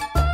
you